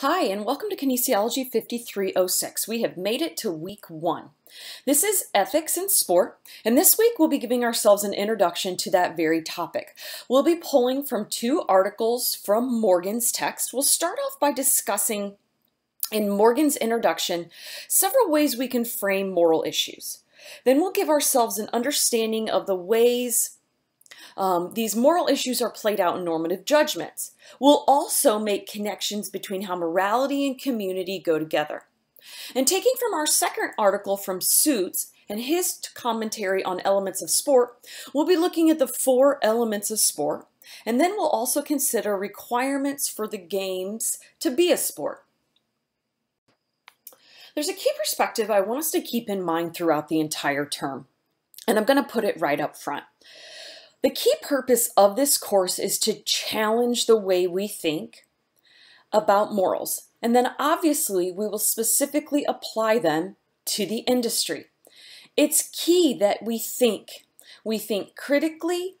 Hi, and welcome to Kinesiology 5306. We have made it to week one. This is ethics in sport, and this week we'll be giving ourselves an introduction to that very topic. We'll be pulling from two articles from Morgan's text. We'll start off by discussing in Morgan's introduction several ways we can frame moral issues. Then we'll give ourselves an understanding of the ways um, these moral issues are played out in normative judgments. We'll also make connections between how morality and community go together. And taking from our second article from Suits and his commentary on elements of sport, we'll be looking at the four elements of sport, and then we'll also consider requirements for the games to be a sport. There's a key perspective I want us to keep in mind throughout the entire term, and I'm going to put it right up front. The key purpose of this course is to challenge the way we think about morals. And then obviously we will specifically apply them to the industry. It's key that we think. We think critically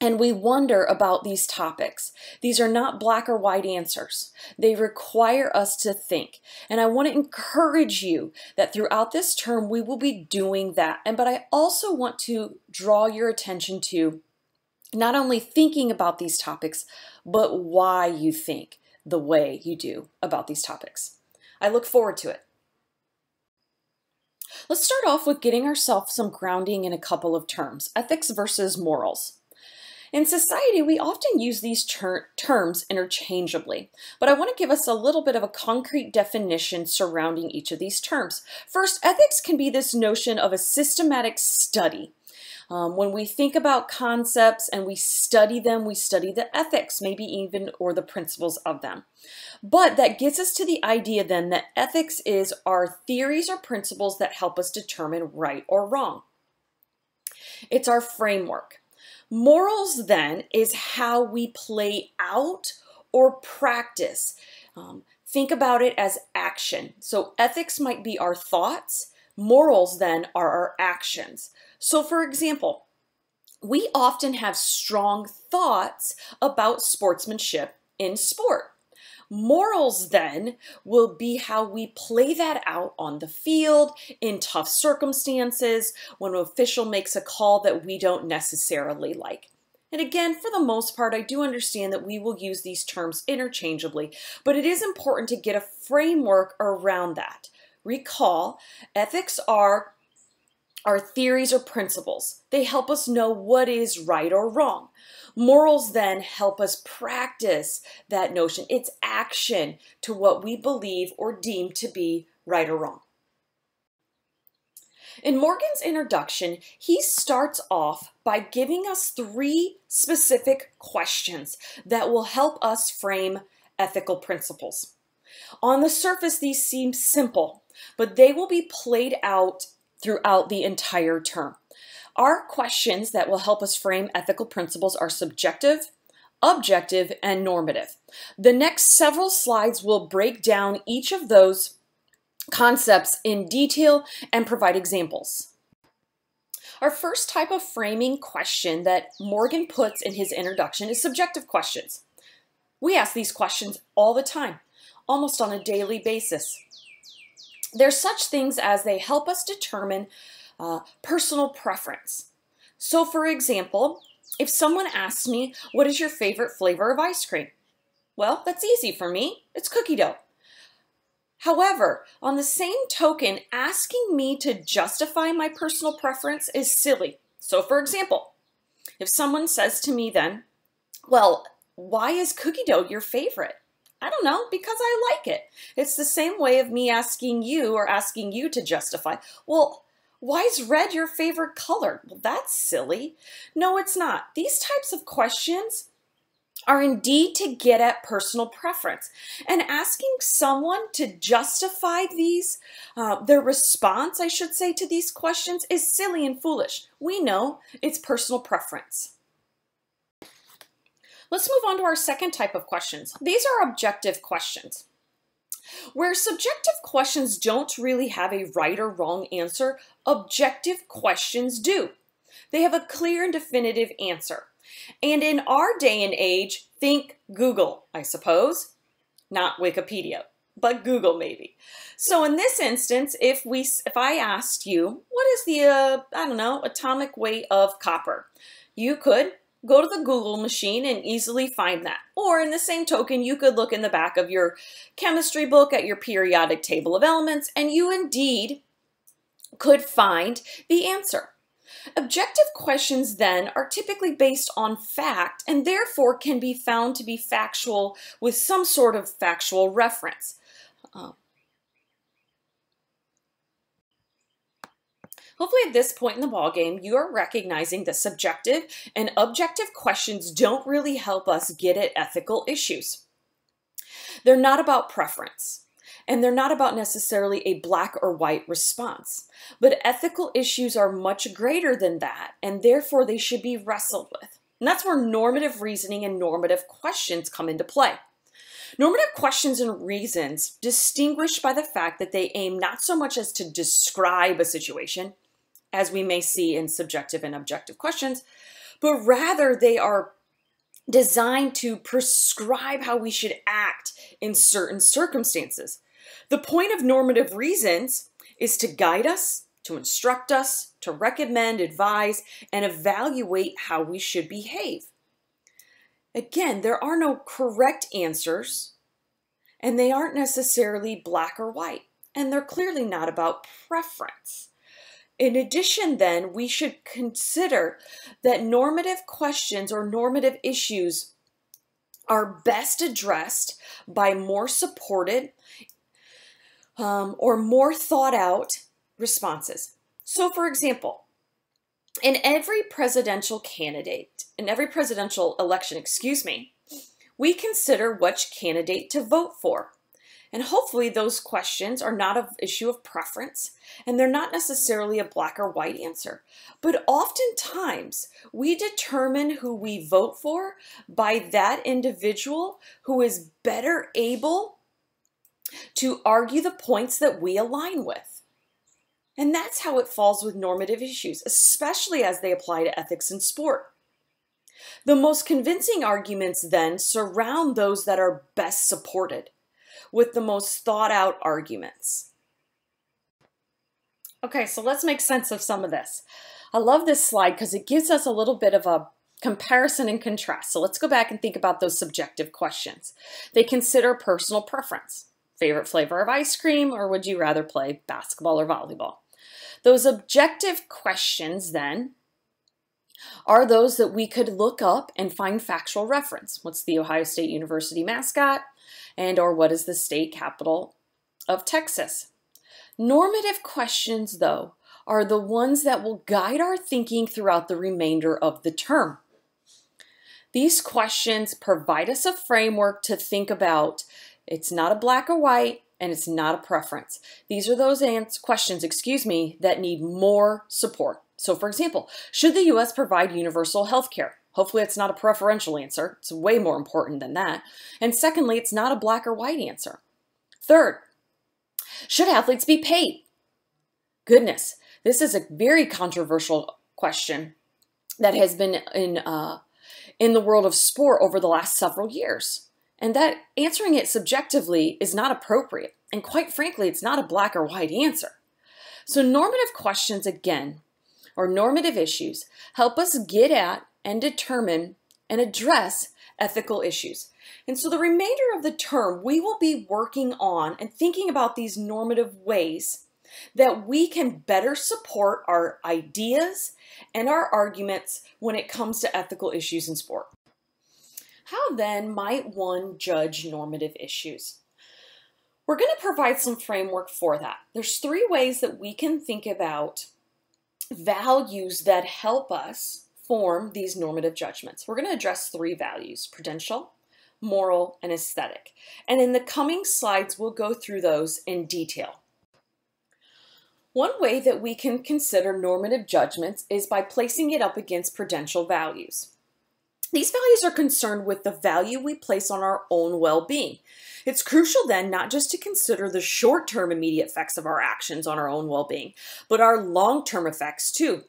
and we wonder about these topics. These are not black or white answers. They require us to think. And I want to encourage you that throughout this term, we will be doing that. And but I also want to draw your attention to not only thinking about these topics, but why you think the way you do about these topics. I look forward to it. Let's start off with getting ourselves some grounding in a couple of terms, ethics versus morals. In society, we often use these ter terms interchangeably, but I want to give us a little bit of a concrete definition surrounding each of these terms. First, ethics can be this notion of a systematic study. Um, when we think about concepts and we study them, we study the ethics, maybe even, or the principles of them. But that gets us to the idea then that ethics is our theories or principles that help us determine right or wrong. It's our framework. Morals, then, is how we play out or practice. Um, think about it as action. So, ethics might be our thoughts, morals, then, are our actions. So, for example, we often have strong thoughts about sportsmanship in sport. Morals then will be how we play that out on the field in tough circumstances when an official makes a call that we don't necessarily like. And again, for the most part, I do understand that we will use these terms interchangeably, but it is important to get a framework around that. Recall, ethics are our theories or principles. They help us know what is right or wrong. Morals then help us practice that notion. It's action to what we believe or deem to be right or wrong. In Morgan's introduction, he starts off by giving us three specific questions that will help us frame ethical principles. On the surface, these seem simple, but they will be played out throughout the entire term. Our questions that will help us frame ethical principles are subjective, objective, and normative. The next several slides will break down each of those concepts in detail and provide examples. Our first type of framing question that Morgan puts in his introduction is subjective questions. We ask these questions all the time, almost on a daily basis. There's such things as they help us determine uh, personal preference. So for example, if someone asks me, what is your favorite flavor of ice cream? Well, that's easy for me. It's cookie dough. However, on the same token, asking me to justify my personal preference is silly. So for example, if someone says to me then, well, why is cookie dough your favorite? I don't know, because I like it. It's the same way of me asking you or asking you to justify, well, why is red your favorite color? Well, that's silly. No, it's not. These types of questions are indeed to get at personal preference. And asking someone to justify these, uh, their response, I should say, to these questions is silly and foolish. We know it's personal preference. Let's move on to our second type of questions. These are objective questions. Where subjective questions don't really have a right or wrong answer, objective questions do. They have a clear and definitive answer. And in our day and age, think Google, I suppose. not Wikipedia, but Google maybe. So in this instance, if we if I asked you, what is the uh, I don't know, atomic weight of copper? You could go to the Google machine and easily find that. Or in the same token, you could look in the back of your chemistry book at your periodic table of elements and you indeed could find the answer. Objective questions then are typically based on fact and therefore can be found to be factual with some sort of factual reference. Uh, Hopefully at this point in the ballgame, you are recognizing that subjective and objective questions don't really help us get at ethical issues. They're not about preference, and they're not about necessarily a black or white response. But ethical issues are much greater than that, and therefore they should be wrestled with. And that's where normative reasoning and normative questions come into play. Normative questions and reasons distinguished by the fact that they aim not so much as to describe a situation, as we may see in subjective and objective questions, but rather they are designed to prescribe how we should act in certain circumstances. The point of normative reasons is to guide us, to instruct us, to recommend, advise, and evaluate how we should behave. Again, there are no correct answers, and they aren't necessarily black or white, and they're clearly not about preference. In addition, then, we should consider that normative questions or normative issues are best addressed by more supported um, or more thought out responses. So, for example, in every presidential candidate, in every presidential election, excuse me, we consider which candidate to vote for. And hopefully those questions are not an issue of preference and they're not necessarily a black or white answer. But oftentimes we determine who we vote for by that individual who is better able to argue the points that we align with. And that's how it falls with normative issues, especially as they apply to ethics in sport. The most convincing arguments then surround those that are best supported with the most thought out arguments. Okay, so let's make sense of some of this. I love this slide because it gives us a little bit of a comparison and contrast. So let's go back and think about those subjective questions. They consider personal preference. Favorite flavor of ice cream, or would you rather play basketball or volleyball? Those objective questions then are those that we could look up and find factual reference. What's the Ohio State University mascot? And or what is the state capital of Texas? Normative questions, though, are the ones that will guide our thinking throughout the remainder of the term. These questions provide us a framework to think about. It's not a black or white, and it's not a preference. These are those questions, excuse me, that need more support. So, for example, should the U.S. provide universal health care? Hopefully, it's not a preferential answer. It's way more important than that. And secondly, it's not a black or white answer. Third, should athletes be paid? Goodness, this is a very controversial question that has been in uh, in the world of sport over the last several years. And that answering it subjectively is not appropriate. And quite frankly, it's not a black or white answer. So normative questions, again, or normative issues, help us get at and determine and address ethical issues. And so the remainder of the term, we will be working on and thinking about these normative ways that we can better support our ideas and our arguments when it comes to ethical issues in sport. How then might one judge normative issues? We're going to provide some framework for that. There's three ways that we can think about values that help us form these normative judgments. We're going to address three values, prudential, moral, and aesthetic. And in the coming slides, we'll go through those in detail. One way that we can consider normative judgments is by placing it up against prudential values. These values are concerned with the value we place on our own well-being. It's crucial then not just to consider the short-term immediate effects of our actions on our own well-being, but our long-term effects too.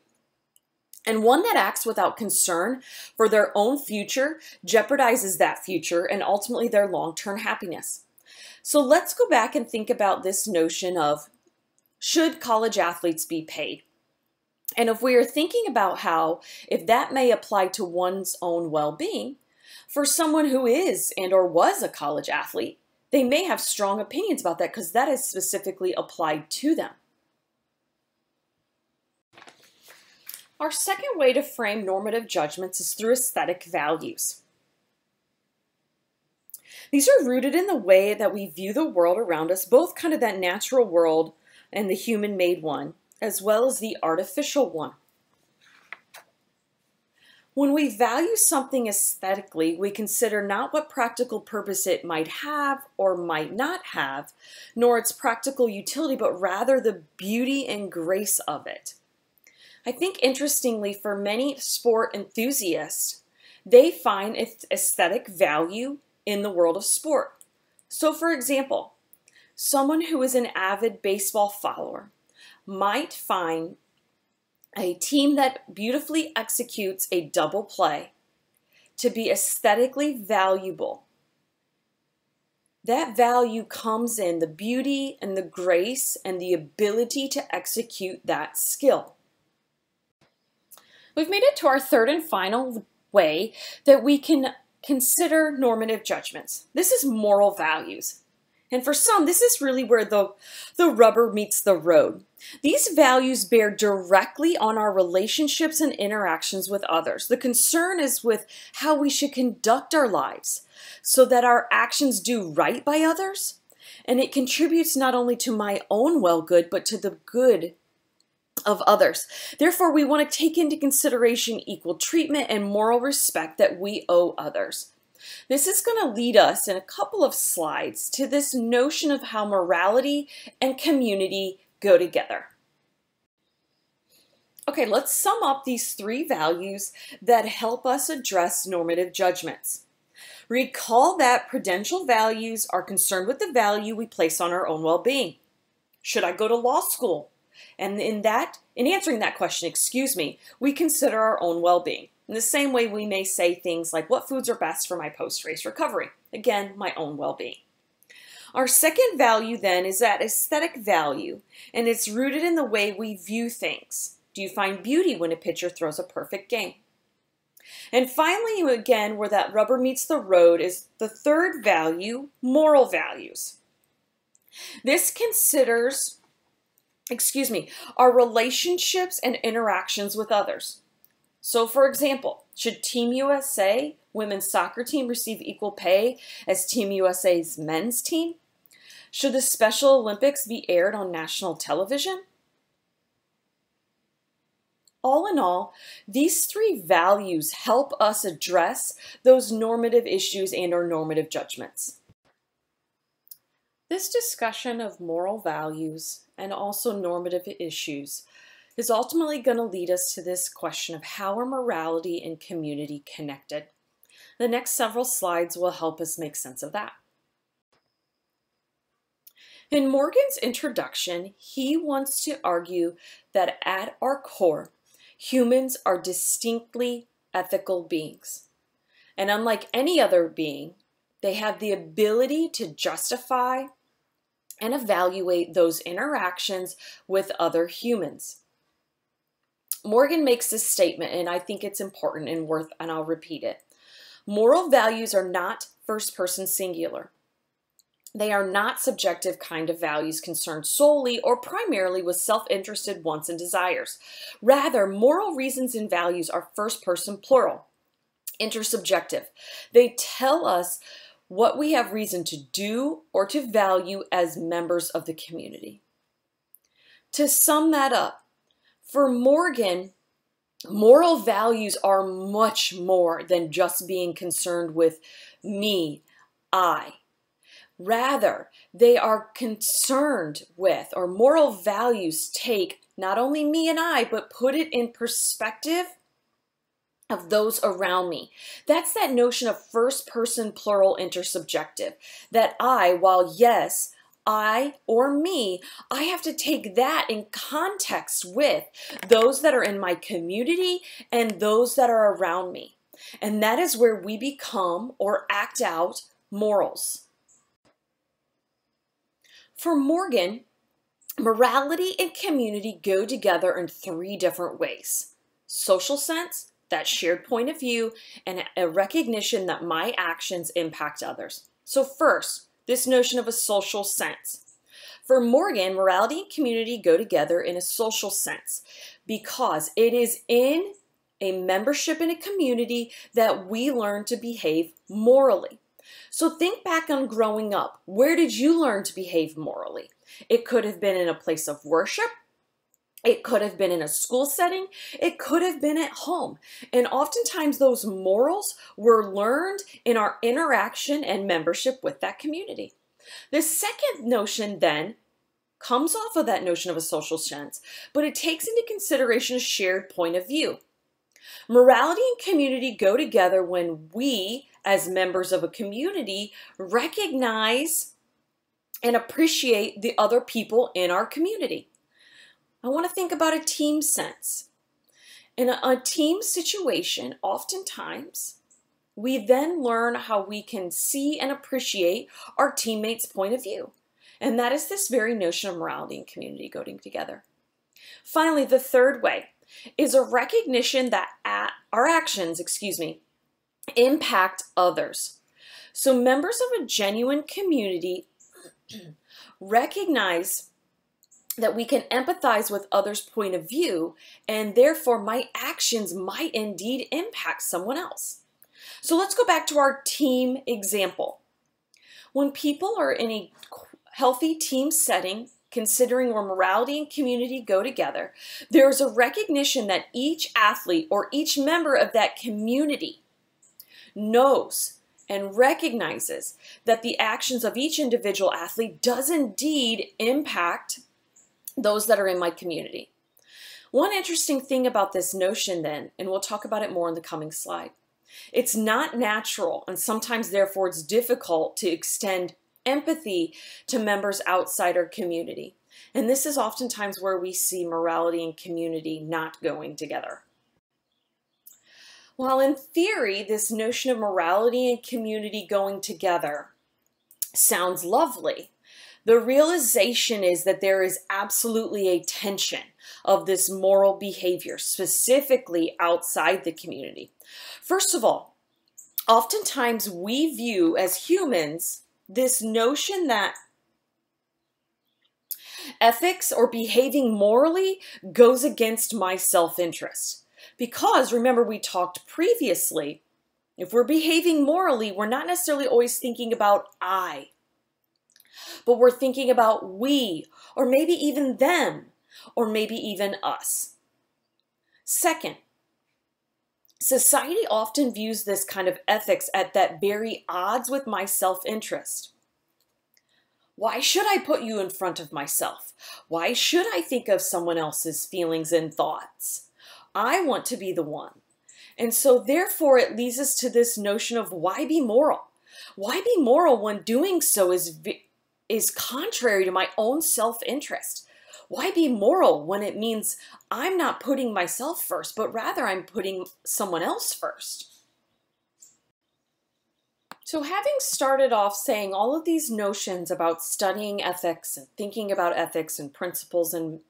And one that acts without concern for their own future jeopardizes that future and ultimately their long term happiness. So let's go back and think about this notion of should college athletes be paid? And if we are thinking about how, if that may apply to one's own well-being, for someone who is and or was a college athlete, they may have strong opinions about that because that is specifically applied to them. Our second way to frame normative judgments is through aesthetic values. These are rooted in the way that we view the world around us, both kind of that natural world and the human made one, as well as the artificial one. When we value something aesthetically, we consider not what practical purpose it might have or might not have, nor its practical utility, but rather the beauty and grace of it. I think interestingly, for many sport enthusiasts, they find its aesthetic value in the world of sport. So, for example, someone who is an avid baseball follower might find a team that beautifully executes a double play to be aesthetically valuable. That value comes in the beauty and the grace and the ability to execute that skill. We've made it to our third and final way that we can consider normative judgments. This is moral values. And for some, this is really where the, the rubber meets the road. These values bear directly on our relationships and interactions with others. The concern is with how we should conduct our lives so that our actions do right by others, and it contributes not only to my own well-good, but to the good of others. Therefore, we want to take into consideration equal treatment and moral respect that we owe others. This is going to lead us in a couple of slides to this notion of how morality and community go together. Okay, let's sum up these three values that help us address normative judgments. Recall that prudential values are concerned with the value we place on our own well-being. Should I go to law school? And in that, in answering that question, excuse me, we consider our own well-being. In the same way, we may say things like, what foods are best for my post-race recovery? Again, my own well-being. Our second value then is that aesthetic value, and it's rooted in the way we view things. Do you find beauty when a pitcher throws a perfect game? And finally, again, where that rubber meets the road is the third value, moral values. This considers excuse me, our relationships and interactions with others. So for example, should Team USA women's soccer team receive equal pay as Team USA's men's team? Should the Special Olympics be aired on national television? All in all, these three values help us address those normative issues and our normative judgments. This discussion of moral values and also normative issues is ultimately going to lead us to this question of how are morality and community connected? The next several slides will help us make sense of that. In Morgan's introduction, he wants to argue that at our core, humans are distinctly ethical beings. And unlike any other being, they have the ability to justify and evaluate those interactions with other humans. Morgan makes this statement, and I think it's important and worth, and I'll repeat it. Moral values are not first person singular. They are not subjective kind of values concerned solely or primarily with self-interested wants and desires. Rather, moral reasons and values are first person plural, intersubjective. They tell us what we have reason to do or to value as members of the community. To sum that up, for Morgan, moral values are much more than just being concerned with me, I. Rather, they are concerned with, or moral values take not only me and I, but put it in perspective of those around me. That's that notion of first person plural intersubjective. That I, while yes, I or me, I have to take that in context with those that are in my community and those that are around me. And that is where we become or act out morals. For Morgan, morality and community go together in three different ways social sense, that shared point of view, and a recognition that my actions impact others. So, first, this notion of a social sense. For Morgan, morality and community go together in a social sense because it is in a membership in a community that we learn to behave morally. So think back on growing up. Where did you learn to behave morally? It could have been in a place of worship. It could have been in a school setting. It could have been at home. And oftentimes those morals were learned in our interaction and membership with that community. The second notion then comes off of that notion of a social sense, but it takes into consideration a shared point of view. Morality and community go together when we, as members of a community, recognize and appreciate the other people in our community. I want to think about a team sense. In a, a team situation, oftentimes, we then learn how we can see and appreciate our teammates' point of view. And that is this very notion of morality and community going together. Finally, the third way is a recognition that our actions, excuse me, impact others. So members of a genuine community recognize that we can empathize with others' point of view, and therefore my actions might indeed impact someone else. So let's go back to our team example. When people are in a healthy team setting, considering where morality and community go together, there's a recognition that each athlete or each member of that community knows and recognizes that the actions of each individual athlete does indeed impact those that are in my community. One interesting thing about this notion then, and we'll talk about it more in the coming slide, it's not natural and sometimes therefore it's difficult to extend empathy to members outside our community. And this is oftentimes where we see morality and community not going together. While in theory, this notion of morality and community going together sounds lovely, the realization is that there is absolutely a tension of this moral behavior, specifically outside the community. First of all, oftentimes we view as humans this notion that ethics or behaving morally goes against my self interest. Because remember, we talked previously, if we're behaving morally, we're not necessarily always thinking about I, but we're thinking about we, or maybe even them, or maybe even us. Second, Society often views this kind of ethics at that very odds with my self interest. Why should I put you in front of myself? Why should I think of someone else's feelings and thoughts? I want to be the one. And so, therefore, it leads us to this notion of why be moral? Why be moral when doing so is, is contrary to my own self interest? why be moral when it means I'm not putting myself first, but rather I'm putting someone else first? So, having started off saying all of these notions about studying ethics and thinking about ethics and principles and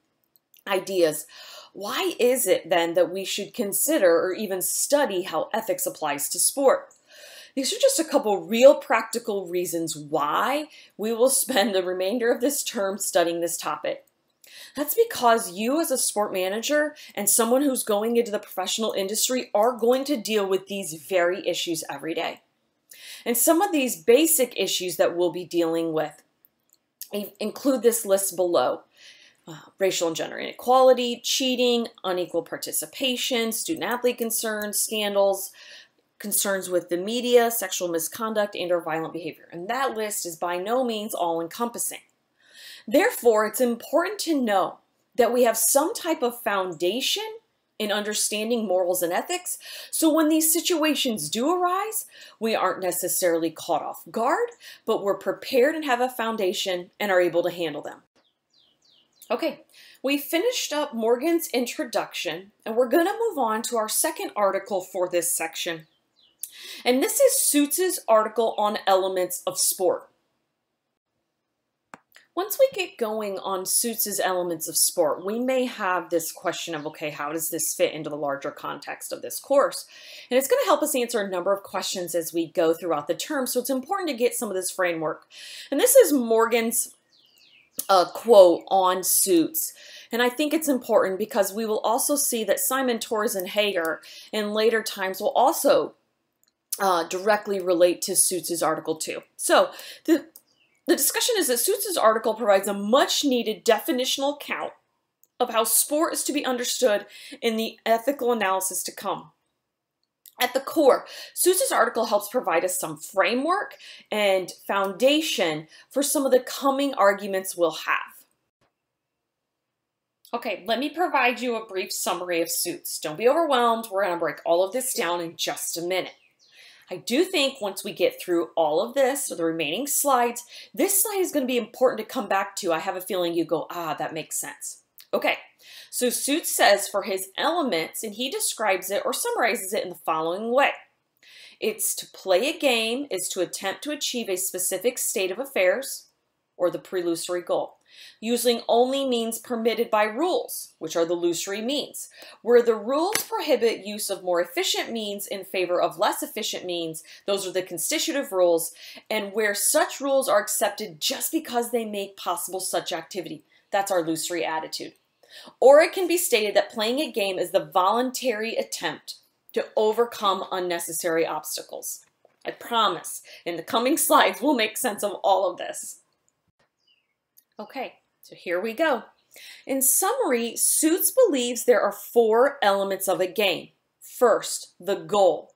ideas, why is it then that we should consider or even study how ethics applies to sport? These are just a couple real practical reasons why we will spend the remainder of this term studying this topic. That's because you, as a sport manager and someone who's going into the professional industry, are going to deal with these very issues every day. And some of these basic issues that we'll be dealing with include this list below. Uh, racial and gender inequality, cheating, unequal participation, student athlete concerns, scandals, concerns with the media, sexual misconduct, and or violent behavior. And that list is by no means all encompassing. Therefore, it's important to know that we have some type of foundation in understanding morals and ethics. So when these situations do arise, we aren't necessarily caught off guard, but we're prepared and have a foundation and are able to handle them. Okay, we finished up Morgan's introduction and we're going to move on to our second article for this section. And this is Suits's article on elements of sport. Once we get going on Suits' elements of sport, we may have this question of, okay, how does this fit into the larger context of this course? And it's going to help us answer a number of questions as we go throughout the term, so it's important to get some of this framework. And this is Morgan's uh, quote on Suits. And I think it's important because we will also see that Simon Torres and Hager in later times will also uh, directly relate to Suits' article too. So the, the discussion is that Suits' article provides a much needed definitional account of how sport is to be understood in the ethical analysis to come. At the core, Suits' article helps provide us some framework and foundation for some of the coming arguments we'll have. Okay, let me provide you a brief summary of Suits. Don't be overwhelmed. We're going to break all of this down in just a minute. I do think once we get through all of this, or the remaining slides, this slide is going to be important to come back to. I have a feeling you go, ah, that makes sense. Okay, so Suits says for his elements, and he describes it or summarizes it in the following way. It's to play a game is to attempt to achieve a specific state of affairs or the prelusory goal using only means permitted by rules, which are the illusory means. Where the rules prohibit use of more efficient means in favor of less efficient means, those are the constitutive rules, and where such rules are accepted just because they make possible such activity. That's our illusory attitude. Or it can be stated that playing a game is the voluntary attempt to overcome unnecessary obstacles. I promise, in the coming slides, we'll make sense of all of this. Okay, so here we go. In summary, Suits believes there are four elements of a game. First, the goal.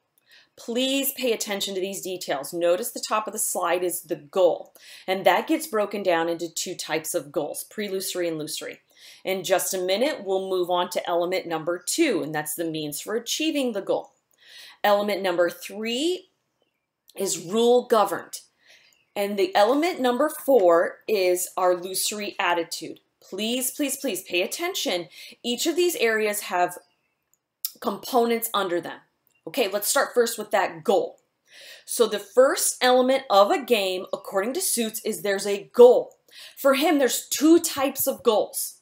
Please pay attention to these details. Notice the top of the slide is the goal, and that gets broken down into two types of goals, pre-illusory and illusory. In just a minute, we'll move on to element number two, and that's the means for achieving the goal. Element number three is rule governed. And the element number four is our illusory attitude. Please, please, please pay attention. Each of these areas have components under them. Okay, let's start first with that goal. So the first element of a game, according to Suits, is there's a goal. For him, there's two types of goals.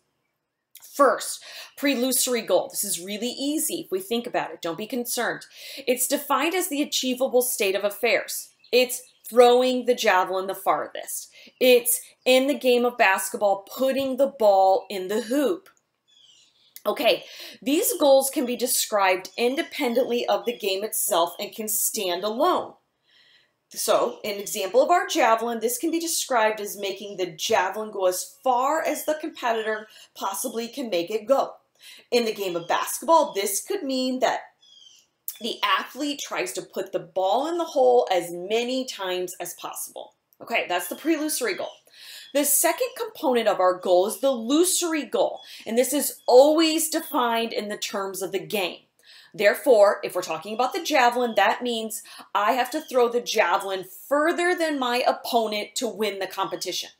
First, pre-illusory goal. This is really easy if we think about it. Don't be concerned. It's defined as the achievable state of affairs. It's throwing the javelin the farthest. It's in the game of basketball, putting the ball in the hoop. Okay, these goals can be described independently of the game itself and can stand alone. So, an example of our javelin, this can be described as making the javelin go as far as the competitor possibly can make it go. In the game of basketball, this could mean that the athlete tries to put the ball in the hole as many times as possible. Okay, that's the pre-illusory goal. The second component of our goal is the illusory goal, and this is always defined in the terms of the game. Therefore, if we're talking about the javelin, that means I have to throw the javelin further than my opponent to win the competition.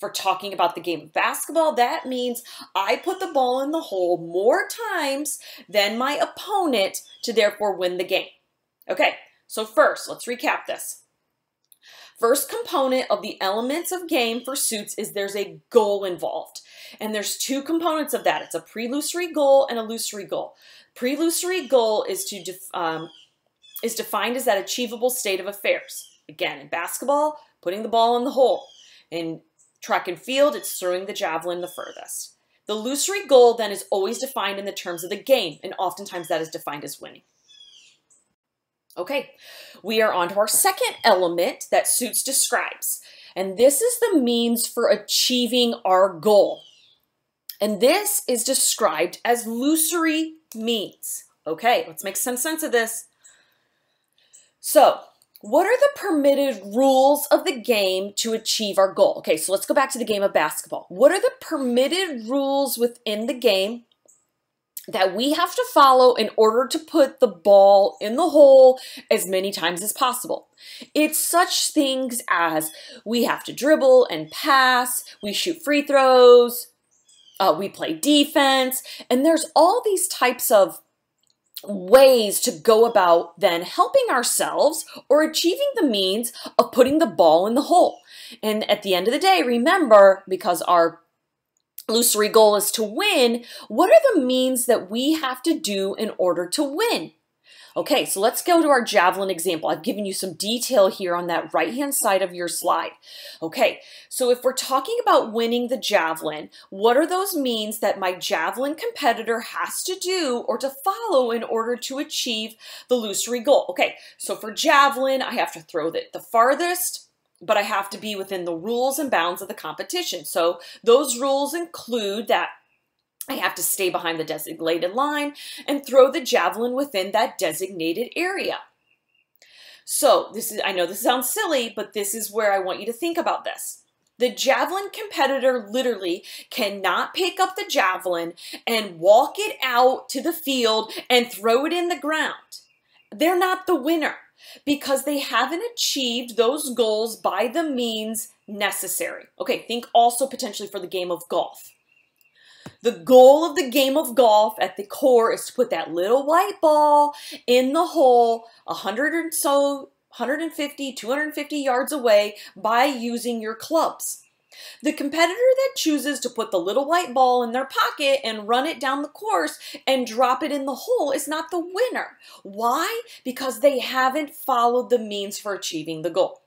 We're talking about the game of basketball, that means I put the ball in the hole more times than my opponent to therefore win the game. Okay, so first, let's recap this. First component of the elements of game for suits is there's a goal involved. And there's two components of that. It's a pre-illusory goal and a illusory goal. Pre-illusory goal is to def um, is defined as that achievable state of affairs. Again, in basketball, putting the ball in the hole. In Track and field, it's throwing the javelin the furthest. The illusory goal then is always defined in the terms of the game, and oftentimes that is defined as winning. Okay, we are on to our second element that Suits describes, and this is the means for achieving our goal. And this is described as illusory means. Okay, let's make some sense of this. So, what are the permitted rules of the game to achieve our goal? Okay, so let's go back to the game of basketball. What are the permitted rules within the game that we have to follow in order to put the ball in the hole as many times as possible. It's such things as we have to dribble and pass, we shoot free throws, uh, we play defense, and there's all these types of ways to go about then helping ourselves or achieving the means of putting the ball in the hole. And at the end of the day, remember, because our illusory goal is to win, what are the means that we have to do in order to win? Okay, so let's go to our javelin example. I've given you some detail here on that right-hand side of your slide. Okay, so if we're talking about winning the javelin, what are those means that my javelin competitor has to do or to follow in order to achieve the illusory goal? Okay, so for javelin, I have to throw it the farthest, but I have to be within the rules and bounds of the competition. So those rules include that I have to stay behind the designated line and throw the javelin within that designated area. So this is, I know this sounds silly, but this is where I want you to think about this. The javelin competitor literally cannot pick up the javelin and walk it out to the field and throw it in the ground. They're not the winner because they haven't achieved those goals by the means necessary. Okay, think also potentially for the game of golf. The goal of the game of golf at the core is to put that little white ball in the hole 100 or so 150, 250 yards away by using your clubs. The competitor that chooses to put the little white ball in their pocket and run it down the course and drop it in the hole is not the winner. Why? Because they haven't followed the means for achieving the goal.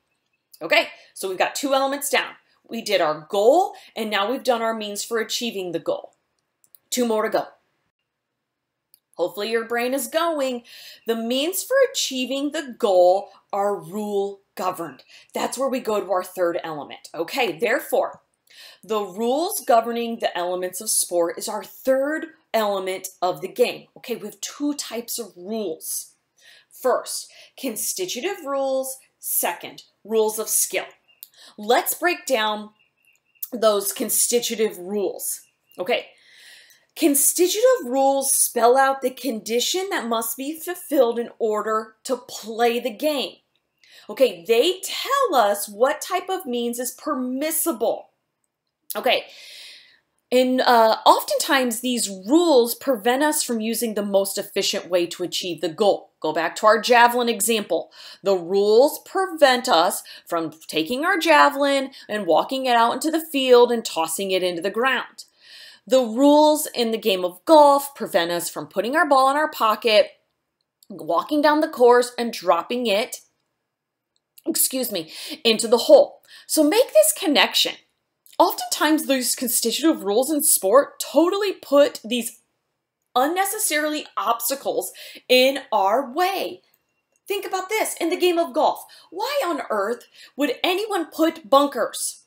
Okay, so we've got two elements down. We did our goal, and now we've done our means for achieving the goal. Two more to go. Hopefully your brain is going. The means for achieving the goal are rule governed. That's where we go to our third element. Okay, therefore, the rules governing the elements of sport is our third element of the game. Okay, we have two types of rules. First, constitutive rules. Second, rules of skill. Let's break down those constitutive rules. Okay, Constitutive rules spell out the condition that must be fulfilled in order to play the game. Okay, they tell us what type of means is permissible. Okay, and uh, oftentimes these rules prevent us from using the most efficient way to achieve the goal. Go back to our javelin example. The rules prevent us from taking our javelin and walking it out into the field and tossing it into the ground. The rules in the game of golf prevent us from putting our ball in our pocket, walking down the course, and dropping it, excuse me, into the hole. So make this connection. Oftentimes, these constitutive rules in sport totally put these unnecessarily obstacles in our way. Think about this in the game of golf. Why on earth would anyone put bunkers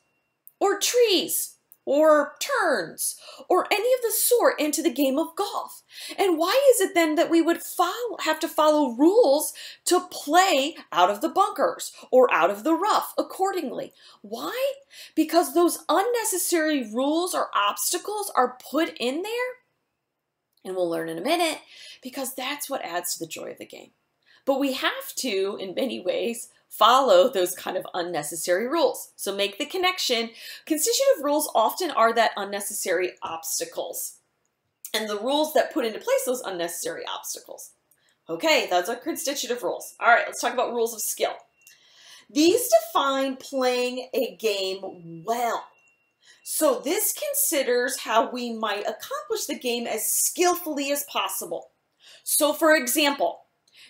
or trees or turns or any of the sort into the game of golf. And why is it then that we would follow, have to follow rules to play out of the bunkers or out of the rough accordingly? Why? Because those unnecessary rules or obstacles are put in there. And we'll learn in a minute because that's what adds to the joy of the game. But we have to, in many ways, follow those kind of unnecessary rules. So make the connection. Constitutive rules often are that unnecessary obstacles and the rules that put into place those unnecessary obstacles. Okay, those are constitutive rules. All right, let's talk about rules of skill. These define playing a game well. So this considers how we might accomplish the game as skillfully as possible. So for example,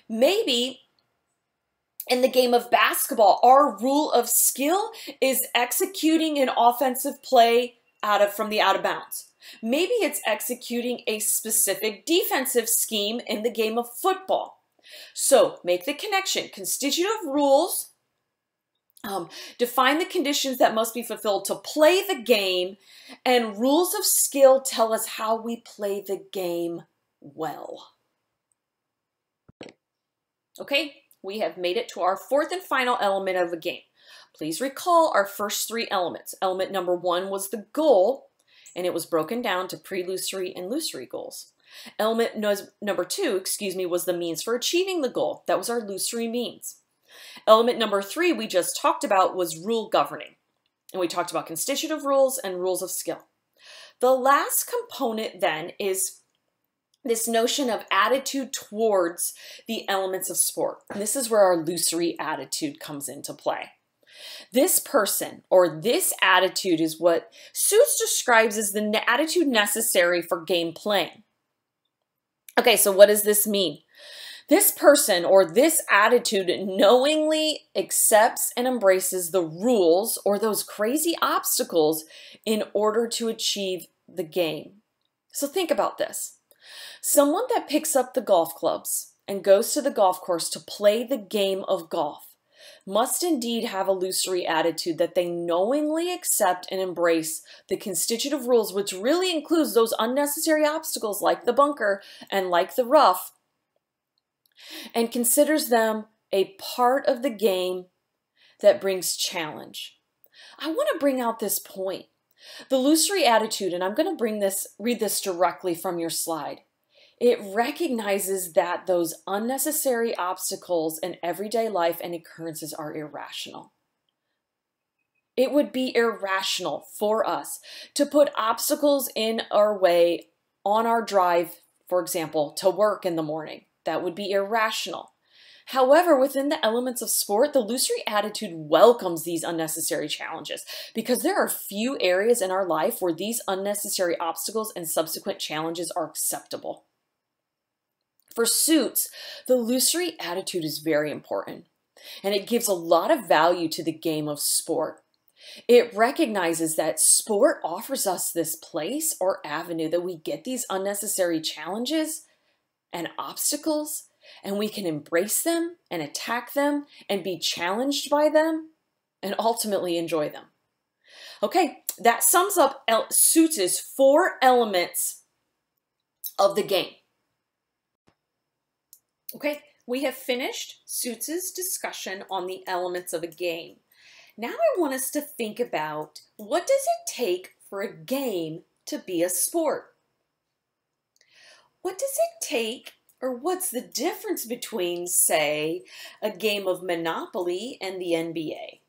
maybe in the game of basketball, our rule of skill is executing an offensive play out of from the out of bounds. Maybe it's executing a specific defensive scheme in the game of football. So make the connection. Constitutive rules um, define the conditions that must be fulfilled to play the game, and rules of skill tell us how we play the game well. Okay, we have made it to our fourth and final element of the game. Please recall our first three elements. Element number one was the goal, and it was broken down to pre-illusory and illusory goals. Element no number two, excuse me, was the means for achieving the goal. That was our illusory means. Element number three we just talked about was rule governing. And we talked about constitutive rules and rules of skill. The last component then is this notion of attitude towards the elements of sport. And this is where our illusory attitude comes into play. This person or this attitude is what Suits describes as the attitude necessary for game playing. Okay, so what does this mean? This person or this attitude knowingly accepts and embraces the rules or those crazy obstacles in order to achieve the game. So think about this. Someone that picks up the golf clubs and goes to the golf course to play the game of golf must indeed have a lusory attitude that they knowingly accept and embrace the constitutive rules, which really includes those unnecessary obstacles like the bunker and like the rough, and considers them a part of the game that brings challenge. I want to bring out this point. The lusory attitude, and I'm going to bring this, read this directly from your slide. It recognizes that those unnecessary obstacles in everyday life and occurrences are irrational. It would be irrational for us to put obstacles in our way on our drive, for example, to work in the morning. That would be irrational. However, within the elements of sport, the lusory attitude welcomes these unnecessary challenges because there are few areas in our life where these unnecessary obstacles and subsequent challenges are acceptable. For Suits, the lusory attitude is very important and it gives a lot of value to the game of sport. It recognizes that sport offers us this place or avenue that we get these unnecessary challenges and obstacles and we can embrace them and attack them and be challenged by them and ultimately enjoy them. Okay, that sums up Suits' four elements of the game. Okay, we have finished Suits' discussion on the elements of a game. Now I want us to think about what does it take for a game to be a sport? What does it take or what's the difference between, say, a game of Monopoly and the NBA,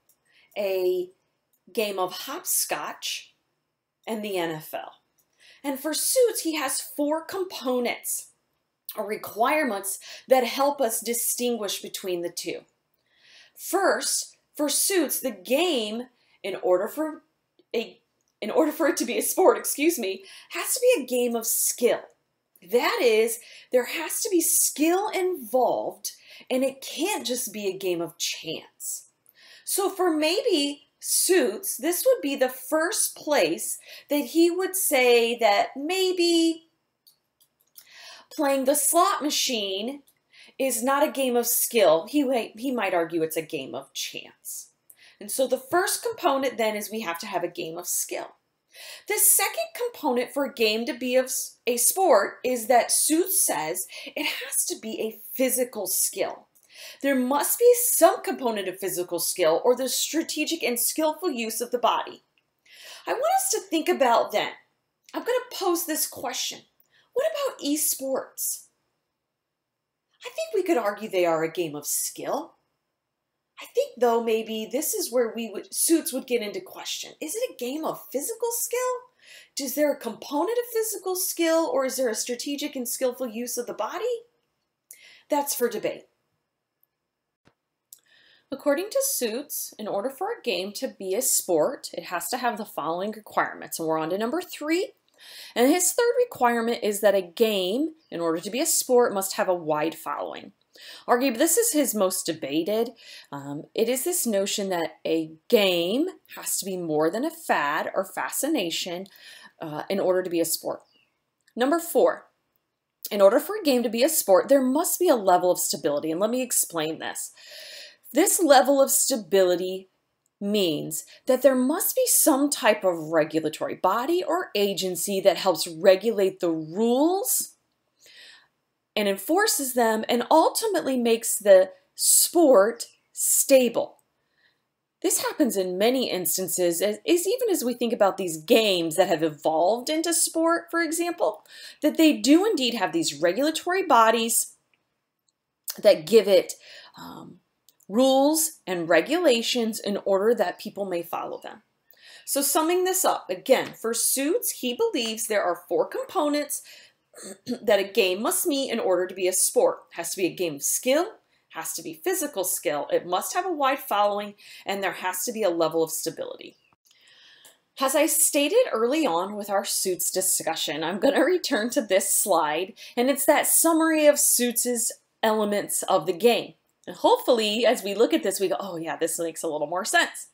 a game of hopscotch and the NFL? And for Suits, he has four components or requirements that help us distinguish between the two. First, for Suits, the game, in order for a in order for it to be a sport, excuse me, has to be a game of skill. That is, there has to be skill involved, and it can't just be a game of chance. So for maybe Suits, this would be the first place that he would say that maybe playing the slot machine is not a game of skill. He, he might argue it's a game of chance. And so the first component then is we have to have a game of skill. The second component for a game to be of a sport is that Suits says it has to be a physical skill. There must be some component of physical skill or the strategic and skillful use of the body. I want us to think about then. I'm going to pose this question. What about esports? I think we could argue they are a game of skill. I think though maybe this is where we would Suits would get into question. Is it a game of physical skill? Is there a component of physical skill or is there a strategic and skillful use of the body? That's for debate. According to Suits, in order for a game to be a sport, it has to have the following requirements. And we're on to number three. And his third requirement is that a game, in order to be a sport, must have a wide following. Arguably, this is his most debated. Um, it is this notion that a game has to be more than a fad or fascination uh, in order to be a sport. Number four, in order for a game to be a sport, there must be a level of stability. And let me explain this. This level of stability means that there must be some type of regulatory body or agency that helps regulate the rules and enforces them and ultimately makes the sport stable. This happens in many instances, as, as, even as we think about these games that have evolved into sport, for example, that they do indeed have these regulatory bodies that give it um, rules and regulations in order that people may follow them. So summing this up, again, for Suits, he believes there are four components that a game must meet in order to be a sport. It has to be a game of skill, has to be physical skill, it must have a wide following, and there has to be a level of stability. As I stated early on with our Suits discussion, I'm going to return to this slide, and it's that summary of Suits' elements of the game. And hopefully, as we look at this, we go, oh yeah, this makes a little more sense.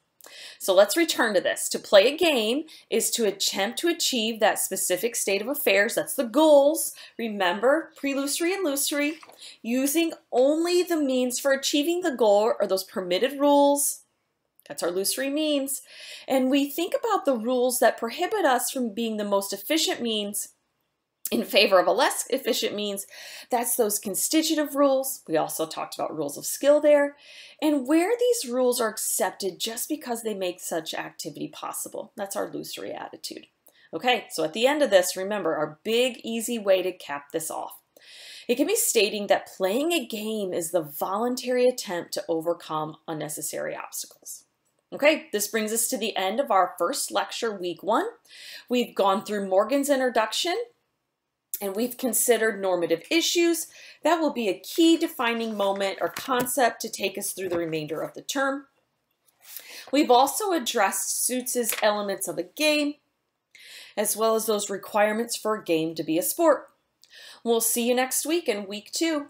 So let's return to this. To play a game is to attempt to achieve that specific state of affairs. That's the goals. Remember, pre-lusory and lusory, using only the means for achieving the goal or those permitted rules. That's our lusory means. And we think about the rules that prohibit us from being the most efficient means in favor of a less efficient means. That's those constitutive rules. We also talked about rules of skill there. And where these rules are accepted just because they make such activity possible. That's our lusory attitude. Okay, so at the end of this, remember our big, easy way to cap this off. It can be stating that playing a game is the voluntary attempt to overcome unnecessary obstacles. Okay, this brings us to the end of our first lecture, week one. We've gone through Morgan's introduction, and we've considered normative issues. That will be a key defining moment or concept to take us through the remainder of the term. We've also addressed Suits' elements of a game, as well as those requirements for a game to be a sport. We'll see you next week in week two.